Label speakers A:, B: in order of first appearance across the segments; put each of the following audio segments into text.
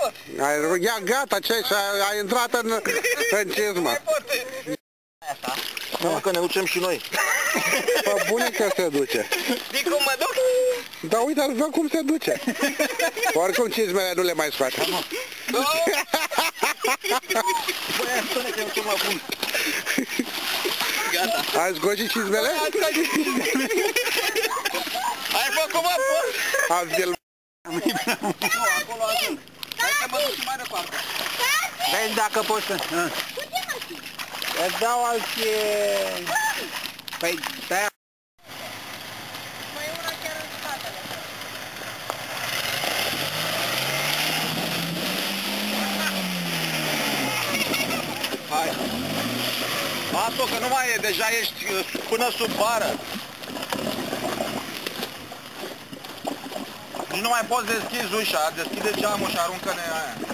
A: pot.
B: Ai, ia, gata, ce și ai, ai intrat în, în cizmă.
A: Mai pot. Asta.
C: Nu, că ne ducem și noi.
B: Pe bunică se duce.
A: Știi cum mă duc?
B: Da, uite, vă cum se duce. Oricum cizmele nu le mai scoate.
A: Nu.
C: Băi, spune că e cel mai bun.
A: Gata.
B: Ai scos și cizmele?
A: Ai făcut mă pot?
B: Am filmat.
A: Nu, acolo ajung. Hai că mă duc și mai departe.
C: Vezi dacă poți să... Îți dau alți... Păi, stai
D: Mai e una chiar în spatele.
C: Hai. Las-o că nu mai e, deja ești uh, până sub bară. Nici nu mai poți deschizi ușa, deschide geamul și aruncă-ne aia.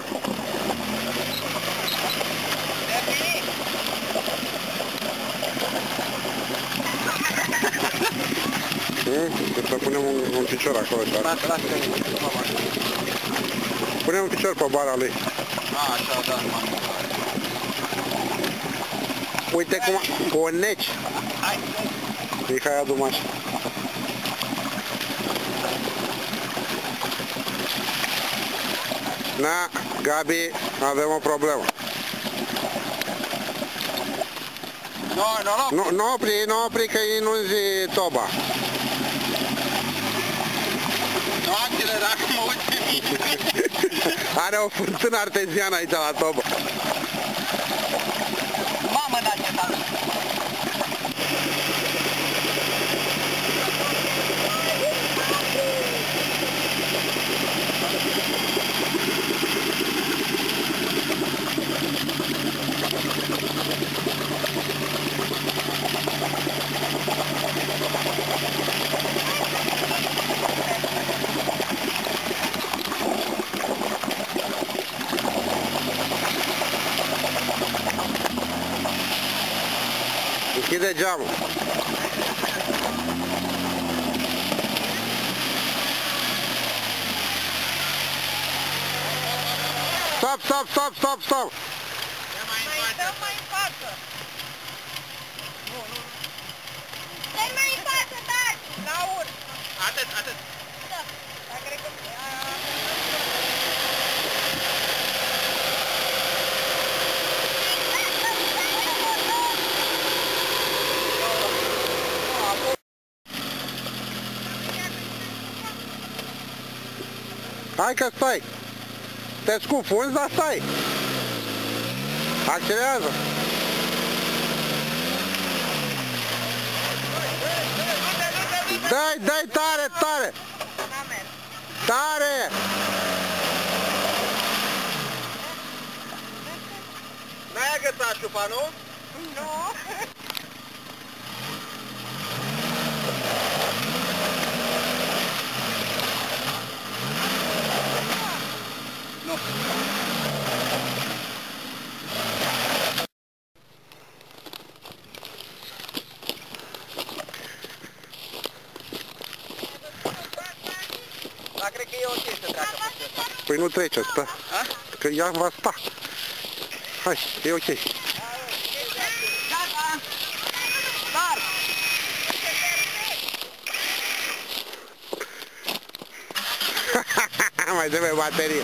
B: Să punem un, un picior acolo. Să...
C: Lasă, lasă că nu mă fac.
B: Punem un picior pe bara lui.
C: A, așa, da, m-am
B: Uite cum o neci.
C: Hai,
B: Mihai adu mașa. Na, Gabi, avem o problemă.
C: no, no, no.
B: Nu, nu opri, nu opri că ei nu zi toba.
C: Nu accelera, că mă uit pe mine.
B: Are o fântână arteziană aici la tobă.
A: Mamă, da, ce tare.
B: Închide geamul. Stop, stop, stop, stop, stop.
D: Mai dă mai în față. Dă-i mai în față, taci! La urmă.
C: Atât, atât.
D: Da. Dar cred că... a-
B: Hai că stai. Te scufunzi, dar stai. Accelerează. Dai, dai tare, tare.
D: N-a mers.
B: Tare!
C: N-ai agățat șupa, nu? E ok să treacă pe ăsta.
B: Păi nu trece, stă.
C: A?
B: Că ea va sta. Hai, e ok.
A: Gata. Start.
B: Mai trebuie baterie.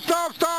B: Stop, stop!